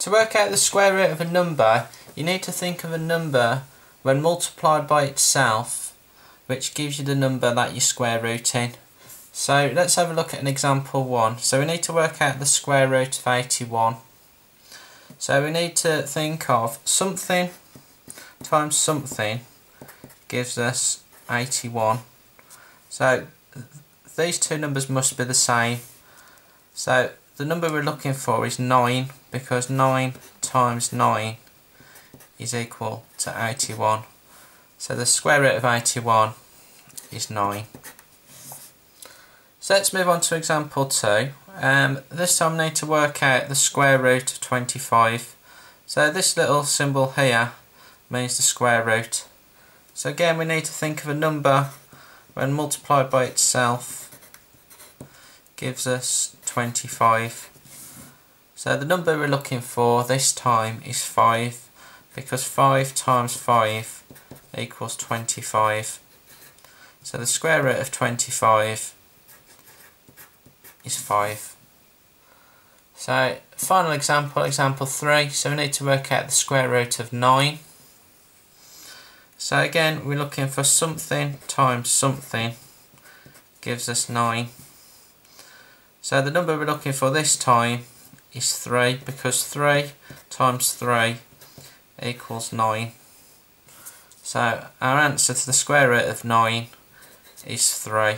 To work out the square root of a number, you need to think of a number when multiplied by itself, which gives you the number that you're square rooting. So let's have a look at an example 1. So we need to work out the square root of 81. So we need to think of something times something gives us 81. So these two numbers must be the same. So the number we're looking for is 9 because 9 times 9 is equal to 81. So the square root of 81 is 9. So let's move on to example 2. Um, this time I need to work out the square root of 25. So this little symbol here means the square root. So again we need to think of a number when multiplied by itself gives us 25. So the number we're looking for this time is 5 because 5 times 5 equals 25. So the square root of 25 is 5. So final example, example 3. So we need to work out the square root of 9. So again we're looking for something times something gives us 9. So the number we're looking for this time is 3 because 3 times 3 equals 9. So our answer to the square root of 9 is 3.